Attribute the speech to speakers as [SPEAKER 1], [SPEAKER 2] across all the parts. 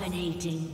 [SPEAKER 1] Dominating.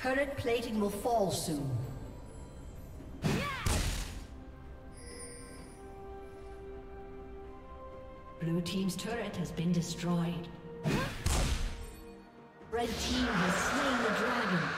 [SPEAKER 1] Turret plating will fall soon. Blue Team's turret has been destroyed. Red Team has slain the dragon.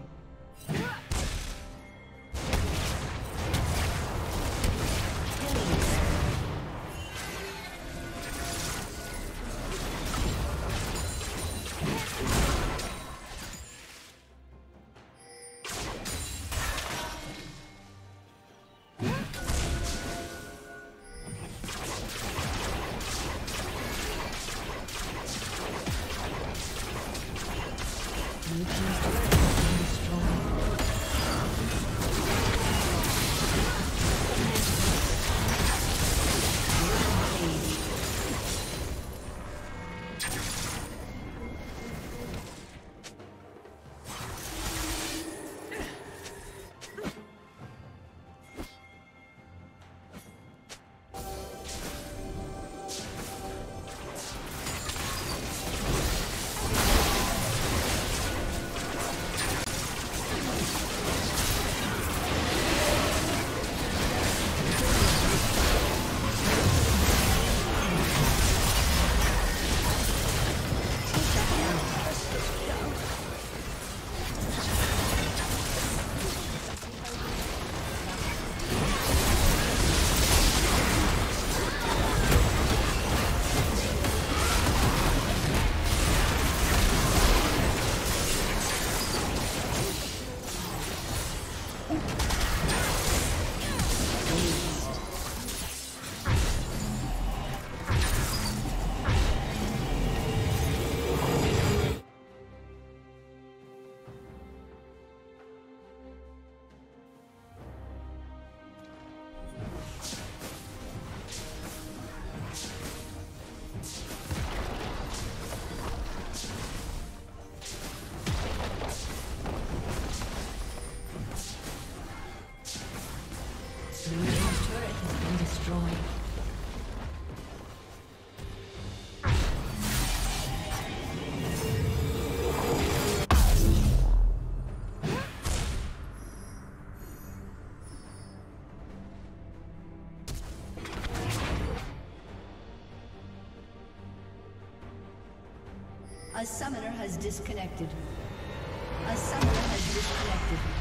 [SPEAKER 1] Turret has been destroyed. A summoner has disconnected. A summoner has disconnected.